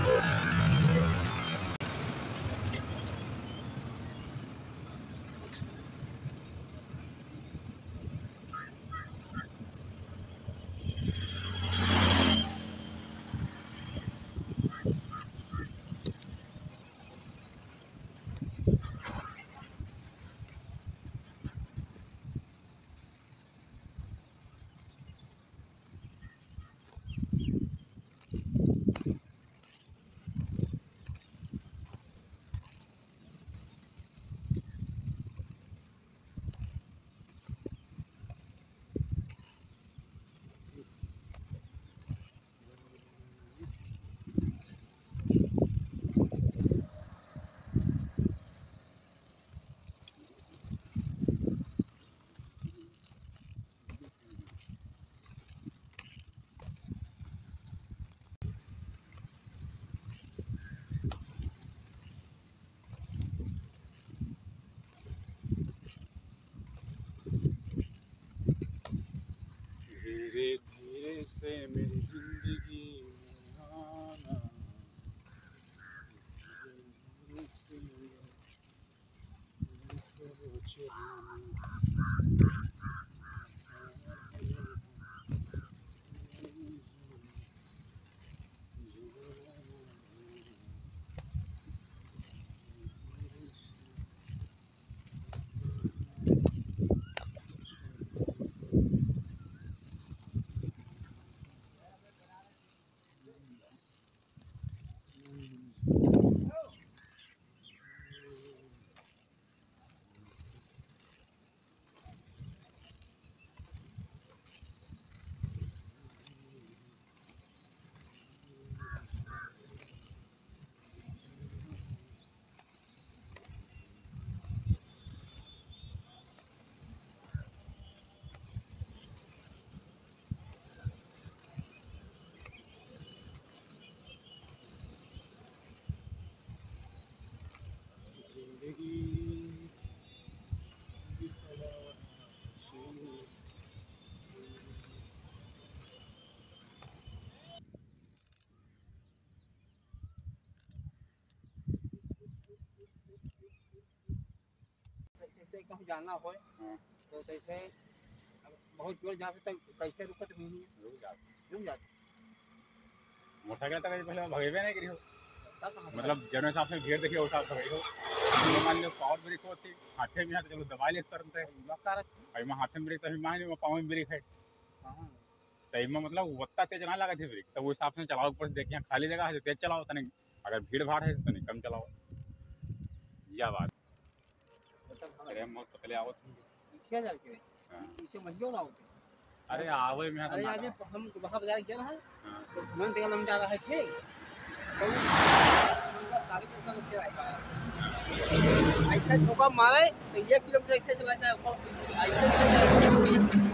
Yeah. stay in. कहूँ जाना हो हाँ। तो कैसे बहुत ज़ोर जहाँ से कैसे रुकत भी नहीं रुक जा रुक जाते। मोटरसाइकिल तक पहले भगेबे नहीं करी हो? मतलब जन हिसाब से भीड़ देखिए उस हिसाब से हो? मान लो पावर ब्रेक होती हाथे में हाथ चलो दबाई ले करते रख। अई हाथे में ब्रेक तो मान लो पाँव में ब्रेक है। हाँ। तो इनमें मतलब वत्ता तेज ना लगा थी ब्रेक तो वो हिसाब से चलाओ ऊपर से देखिए खाली जगह है तो तेज चलाओ तनिक अगर भीड़ भाड़ है तो नहीं कम चलाओ। या बात। तो तब हम अरे हम बहुत पतले आओ तुम। पीछे जा के। हाँ। पीछे ना होते अरे आवे में अरे आज हम वहाँ बाज़ार गया रहा हाँ। तो मन तेल हम जा रहा है ठीक। तो गाड़ी के रुके आएगा ऐसा ठोका मारे तो 1 किलोमीटर ऐसे चला जाए ऐसे